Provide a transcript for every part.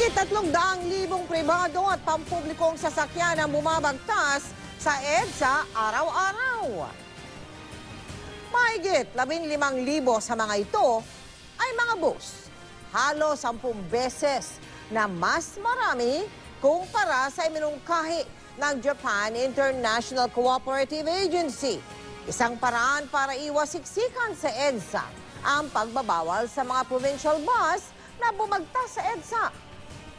Daang libong pribado at pampublikong sasakyan ang bumabagtas sa EDSA araw-araw. Mahigit labing limang libo sa mga ito ay mga bus. Halos sampung beses na mas marami kumpara sa iminungkahi ng Japan International Cooperative Agency. Isang paraan para iwas siksikan sa EDSA ang pagbabawal sa mga provincial bus na bumagtas sa EDSA.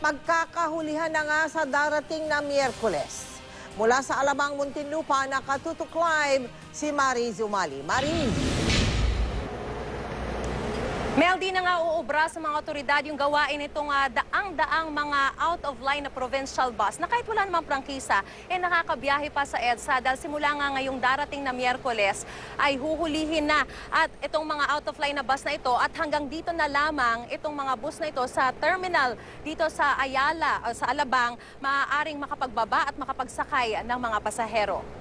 Magkakahulihan na nga sa darating na Miyerkules. Mula sa Alabang Muntinlupa, nakatutok live si Mariz Umali. Mariz! Mel, di na nga uubra sa mga otoridad yung gawain itong ah, daang-daang mga out-of-line na provincial bus na kahit wala namang prangkisa, eh nakakabiyahe pa sa EDSA dahil simula nga ngayong darating na Miyerkules ay huhulihin na at itong mga out-of-line na bus na ito at hanggang dito na lamang itong mga bus na ito sa terminal dito sa Ayala, o sa Alabang, maaaring makapagbaba at makapagsakay ng mga pasahero.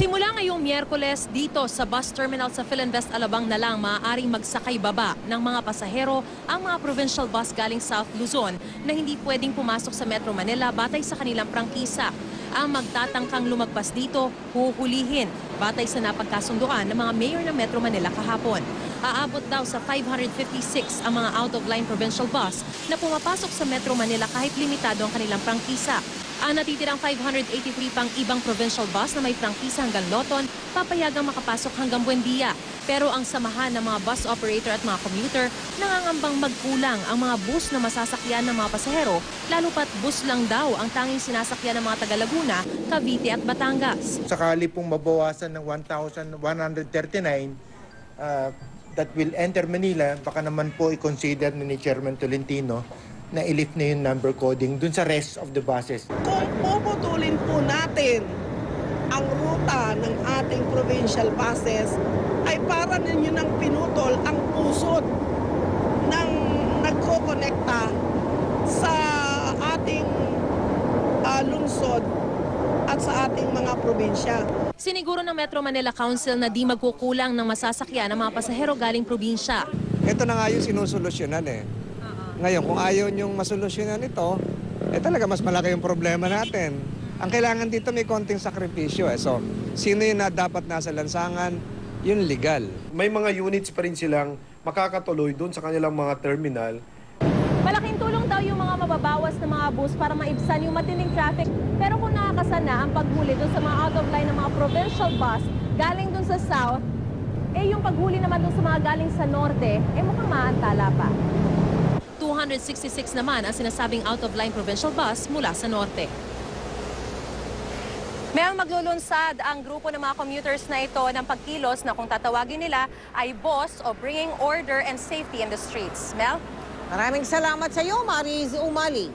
Simula ngayong Miyerkules dito sa bus terminal sa Philinvest Alabang na lang maaaring magsakay baba ng mga pasahero ang mga provincial bus galing South Luzon na hindi pwedeng pumasok sa Metro Manila batay sa kanilang prangkisa. Ang magtatangkang lumagpas dito, huhulihin batay sa napagkasunduan ng mga mayor ng Metro Manila kahapon. Aabot daw sa 556 ang mga out-of-line provincial bus na pumapasok sa Metro Manila kahit limitado ang kanilang prangkisa. Ang natitirang 583 pang ibang provincial bus na may prangkisa hanggang Loton, papayagang makapasok hanggang Buendia. Pero ang samahan ng mga bus operator at mga commuter, nangangambang magkulang ang mga bus na masasakyan ng mga pasahero, lalo pat bus lang daw ang tanging sinasakyan ng mga taga Laguna, Cavite at Batangas. sakali pong mabawasan ng 1,139 uh, that will enter Manila, baka naman po i-consider ni Chairman Tolentino na i-lift na yung number coding dun sa rest of the buses. Kung puputulin po natin ang ruta ng ating provincial buses, ay para ninyo nang pinutol ang pusot ng nagkokonekta sa ating ah, lungsod at sa ating mga probinsya. Siniguro ng Metro Manila Council na di magkukulang ng masasakyan ng mga pasahero galing probinsya. Ito na nga yung sinusolusyonan eh. Ngayon, kung ayaw niyong masolusyonan ito, eh talaga mas malaki yung problema natin. Ang kailangan dito may konting sakripisyo eh. So, sino yung na dapat nasa lansangan? Yun legal. may mga units pa rin silang makakatuloy doon sa kanilang mga terminal Malaking tulong daw yung mga mababawas na mga bus para maibsan yung matinding traffic. Pero kung nakakasana ang paghuli doon sa mga out-of-line ng mga provincial bus galing doon sa south, eh yung paghuli naman doon sa mga galing sa norte, eh mukhang maantala pa. 266 naman ang sinasabing out-of-line provincial bus mula sa norte. Mayroong maglulunsad ang grupo ng mga commuters na ito ng pagkilos na kung tatawagin nila ay boss o bringing order and safety in the streets. Mel? Maraming salamat sa iyo, Mariz Umali.